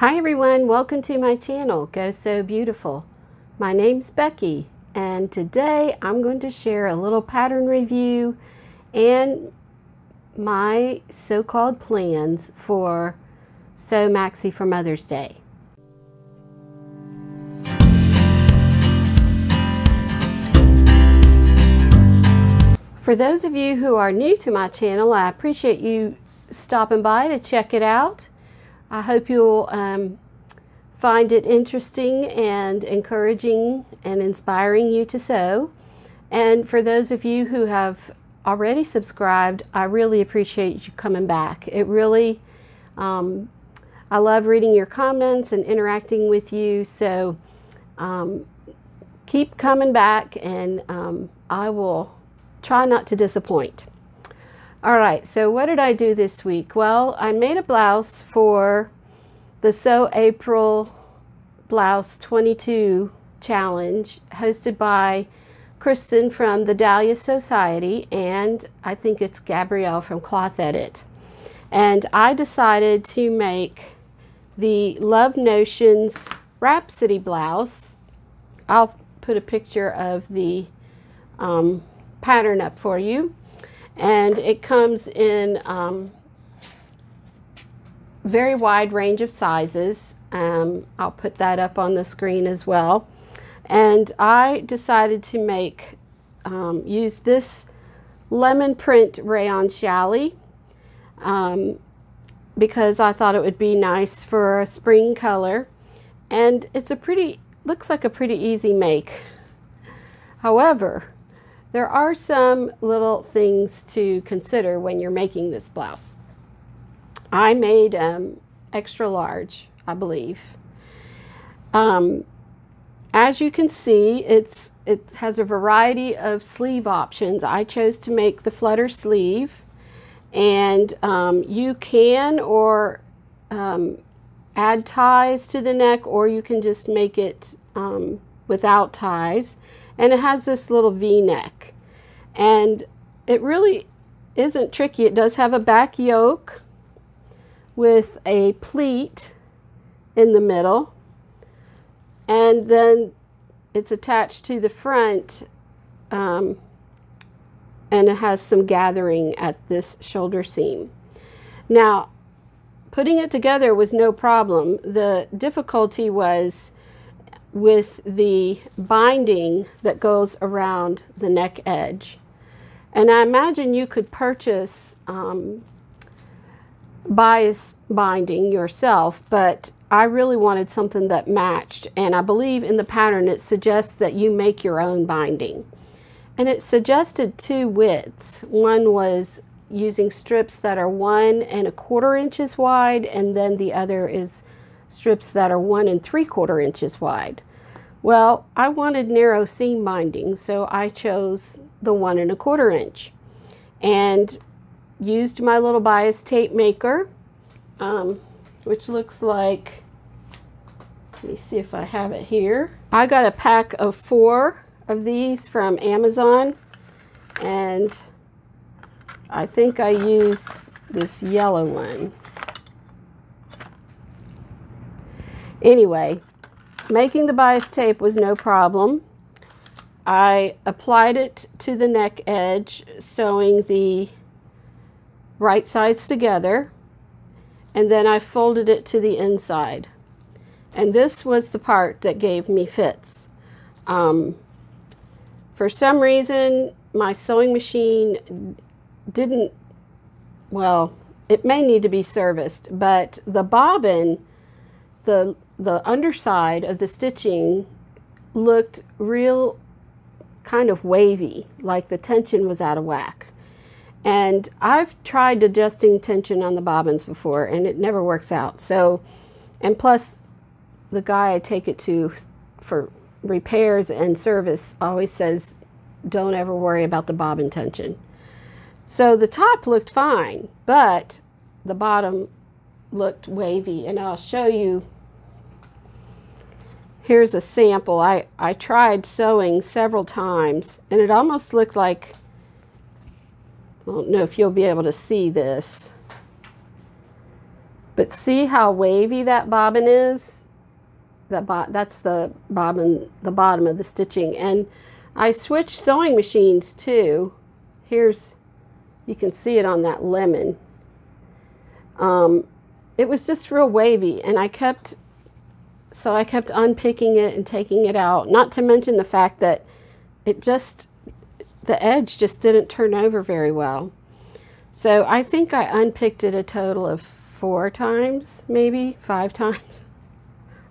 Hi everyone, welcome to my channel, Go Sew Beautiful. My name's Becky and today I'm going to share a little pattern review and my so-called plans for Sew Maxi for Mother's Day. For those of you who are new to my channel, I appreciate you stopping by to check it out. I hope you'll um, find it interesting and encouraging and inspiring you to sew. And for those of you who have already subscribed, I really appreciate you coming back. It really, um, I love reading your comments and interacting with you. So um, keep coming back and um, I will try not to disappoint. All right, so what did I do this week? Well, I made a blouse for the Sew April Blouse 22 challenge hosted by Kristen from the Dahlia Society and I think it's Gabrielle from Cloth Edit. And I decided to make the Love Notions Rhapsody blouse. I'll put a picture of the um, pattern up for you and it comes in um, very wide range of sizes. Um, I'll put that up on the screen as well. And I decided to make, um, use this lemon print rayon challis um, because I thought it would be nice for a spring color. And it's a pretty, looks like a pretty easy make. However, there are some little things to consider when you're making this blouse. I made um, extra large, I believe. Um, as you can see, it's it has a variety of sleeve options. I chose to make the flutter sleeve, and um, you can or um, add ties to the neck, or you can just make it um, without ties and it has this little v-neck and it really isn't tricky. It does have a back yoke with a pleat in the middle. And then it's attached to the front um, and it has some gathering at this shoulder seam. Now putting it together was no problem. The difficulty was with the binding that goes around the neck edge. And I imagine you could purchase um, bias binding yourself, but I really wanted something that matched. And I believe in the pattern it suggests that you make your own binding. And it suggested two widths. One was using strips that are one and a quarter inches wide, and then the other is strips that are one and three quarter inches wide. Well, I wanted narrow seam binding, so I chose the one and a quarter inch and used my little bias tape maker, um, which looks like, let me see if I have it here. I got a pack of four of these from Amazon and I think I used this yellow one. Anyway, making the bias tape was no problem. I applied it to the neck edge, sewing the right sides together, and then I folded it to the inside. And this was the part that gave me fits. Um, for some reason, my sewing machine didn't, well, it may need to be serviced, but the bobbin, the the underside of the stitching looked real kind of wavy, like the tension was out of whack. And I've tried adjusting tension on the bobbins before and it never works out. So, and plus the guy I take it to for repairs and service always says, don't ever worry about the bobbin tension. So the top looked fine, but the bottom looked wavy and I'll show you Here's a sample. I, I tried sewing several times and it almost looked like, I don't know if you'll be able to see this. But see how wavy that bobbin is? That bo that's the bobbin, the bottom of the stitching. And I switched sewing machines too. Here's, you can see it on that lemon. Um, it was just real wavy and I kept, so I kept unpicking it and taking it out. Not to mention the fact that it just, the edge just didn't turn over very well. So I think I unpicked it a total of four times, maybe five times.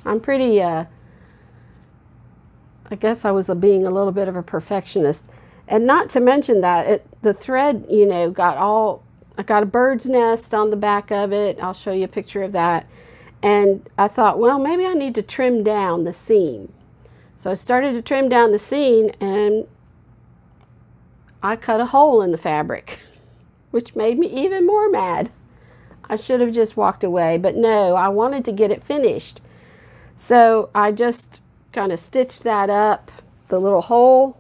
I'm pretty, uh, I guess I was a, being a little bit of a perfectionist. And not to mention that it, the thread, you know, got all, I got a bird's nest on the back of it. I'll show you a picture of that. And I thought, well, maybe I need to trim down the seam. So I started to trim down the seam and I cut a hole in the fabric, which made me even more mad. I should have just walked away, but no, I wanted to get it finished. So I just kind of stitched that up, the little hole.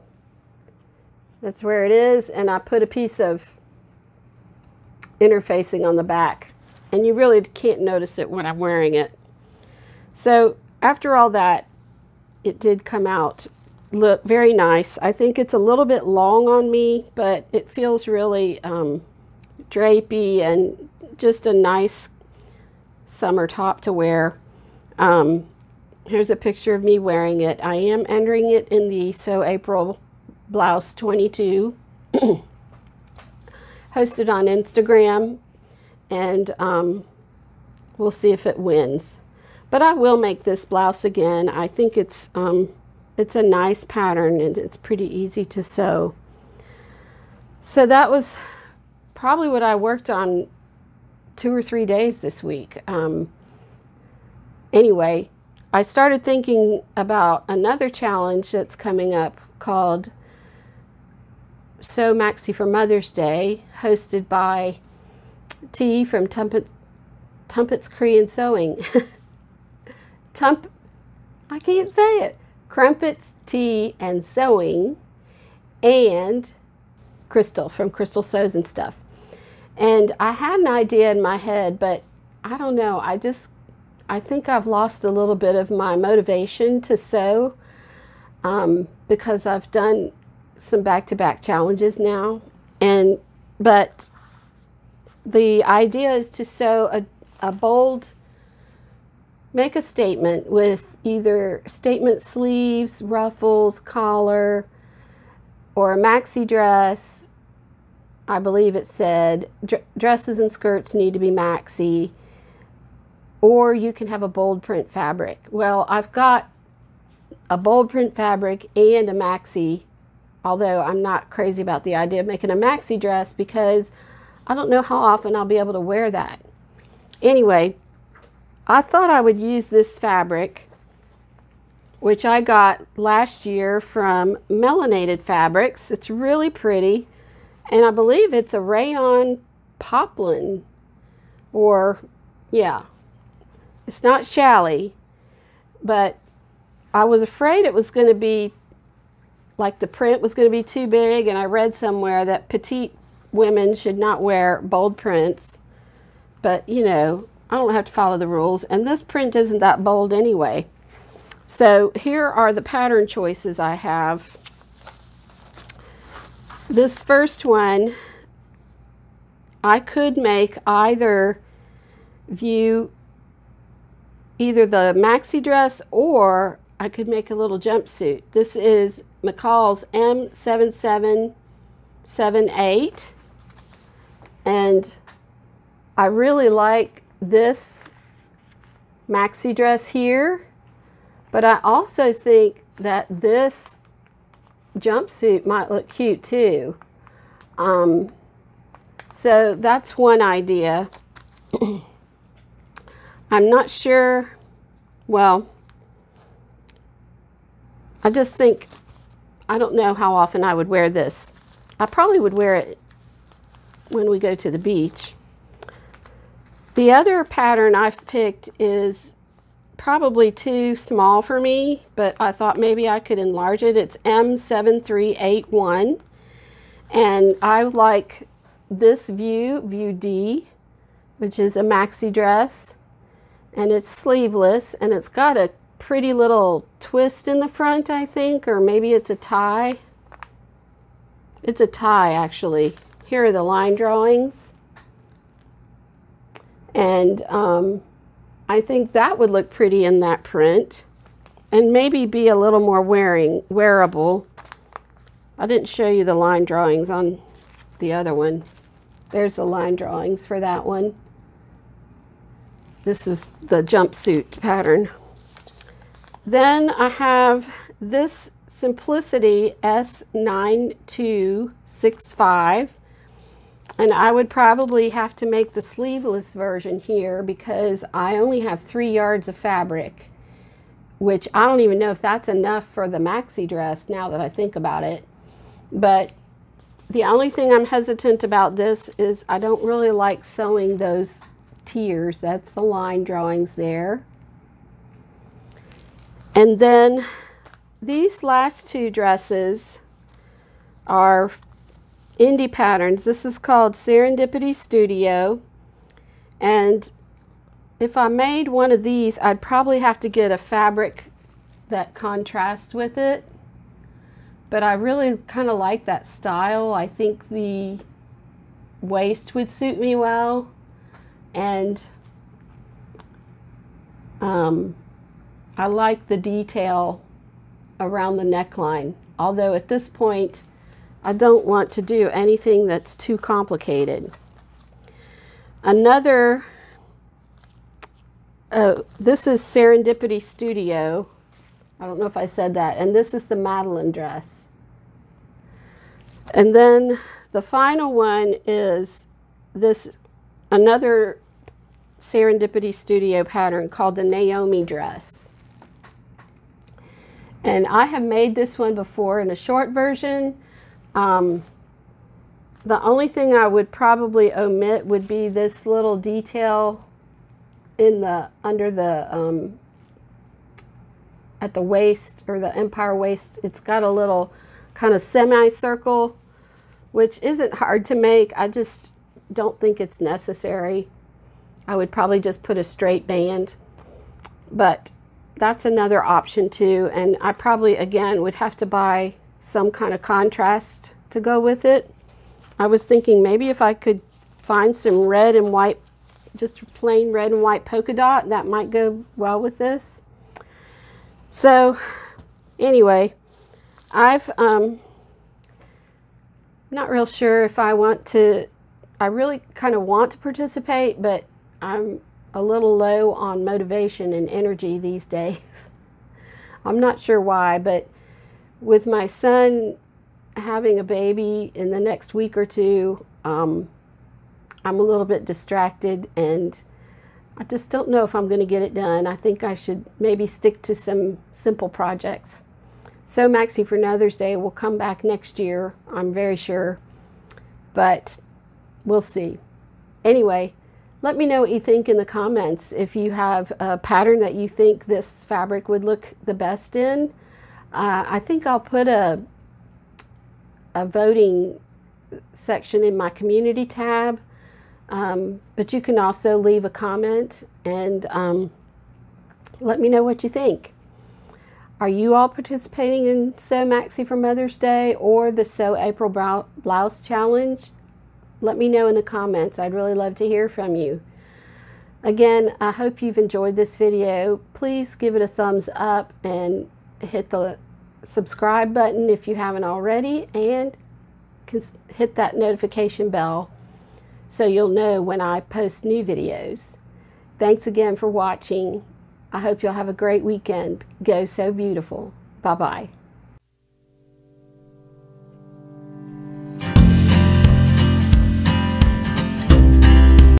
That's where it is. And I put a piece of interfacing on the back. And you really can't notice it when I'm wearing it. So after all that, it did come out look very nice. I think it's a little bit long on me, but it feels really um, drapey and just a nice summer top to wear. Um, here's a picture of me wearing it. I am entering it in the Sew April Blouse 22. Hosted on Instagram. And um, we'll see if it wins. But I will make this blouse again. I think it's, um, it's a nice pattern and it's pretty easy to sew. So that was probably what I worked on two or three days this week. Um, anyway, I started thinking about another challenge that's coming up called Sew Maxi for Mother's Day, hosted by T from Tumpet, Tumpet's Korean Sewing. Tump, I can't say it. Crumpets, Tea, and Sewing, and Crystal from Crystal Sews and Stuff. And I had an idea in my head, but I don't know. I just, I think I've lost a little bit of my motivation to sew um, because I've done some back-to-back -back challenges now. And, but the idea is to sew a, a bold, make a statement with either statement sleeves, ruffles, collar, or a maxi dress I believe it said dresses and skirts need to be maxi or you can have a bold print fabric. Well, I've got a bold print fabric and a maxi, although I'm not crazy about the idea of making a maxi dress because I don't know how often I'll be able to wear that. Anyway, I thought I would use this fabric, which I got last year from Melanated Fabrics. It's really pretty. And I believe it's a rayon poplin or, yeah, it's not challis, but I was afraid it was going to be like the print was going to be too big. And I read somewhere that petite women should not wear bold prints. But, you know, I don't have to follow the rules. And this print isn't that bold anyway. So here are the pattern choices I have this first one, I could make either view either the maxi dress or I could make a little jumpsuit. This is McCall's M7778 and I really like this maxi dress here but I also think that this jumpsuit might look cute too. Um, so that's one idea. I'm not sure, well, I just think, I don't know how often I would wear this. I probably would wear it when we go to the beach. The other pattern I've picked is probably too small for me, but I thought maybe I could enlarge it. It's M7381, and I like this view, view D, which is a maxi dress. and it's sleeveless and it's got a pretty little twist in the front I think or maybe it's a tie it's a tie actually here are the line drawings. And um, I think that would look pretty in that print. And maybe be a little more wearing wearable. I didn't show you the line drawings on the other one. There's the line drawings for that one. This is the jumpsuit pattern. Then I have this Simplicity S9265 and I would probably have to make the sleeveless version here because I only have three yards of fabric which I don't even know if that's enough for the maxi dress now that I think about it but the only thing I'm hesitant about this is I don't really like sewing those tiers. That's the line drawings there. And then these last two dresses are indie patterns. This is called Serendipity Studio. And if I made one of these, I'd probably have to get a fabric that contrasts with it. But I really kind of like that style. I think the waist would suit me well and um, I like the detail around the neckline although at this point I don't want to do anything that's too complicated another uh, this is Serendipity Studio I don't know if I said that and this is the Madeline dress and then the final one is this another Serendipity Studio pattern called the Naomi dress. And I have made this one before in a short version. Um, the only thing I would probably omit would be this little detail in the under the um, at the waist or the empire waist. It's got a little kind of semicircle, which isn't hard to make. I just don't think it's necessary. I would probably just put a straight band, but that's another option too. And I probably, again, would have to buy some kind of contrast to go with it. I was thinking maybe if I could find some red and white, just plain red and white polka dot, that might go well with this. So anyway, I've, um, not real sure if I want to, I really kind of want to participate, but I'm a little low on motivation and energy these days. I'm not sure why, but with my son having a baby in the next week or two, um, I'm a little bit distracted and I just don't know if I'm going to get it done. I think I should maybe stick to some simple projects. Sew Maxi for Mother's Day will come back next year, I'm very sure, but we'll see. Anyway, let me know what you think in the comments. If you have a pattern that you think this fabric would look the best in, uh, I think I'll put a, a voting section in my community tab. Um, but you can also leave a comment and um, let me know what you think. Are you all participating in Sew Maxi for Mother's Day or the Sew April Blouse Challenge? let me know in the comments. I'd really love to hear from you. Again, I hope you've enjoyed this video. Please give it a thumbs up and hit the subscribe button if you haven't already and hit that notification bell so you'll know when I post new videos. Thanks again for watching. I hope you'll have a great weekend. Go Sew Beautiful. Bye-bye.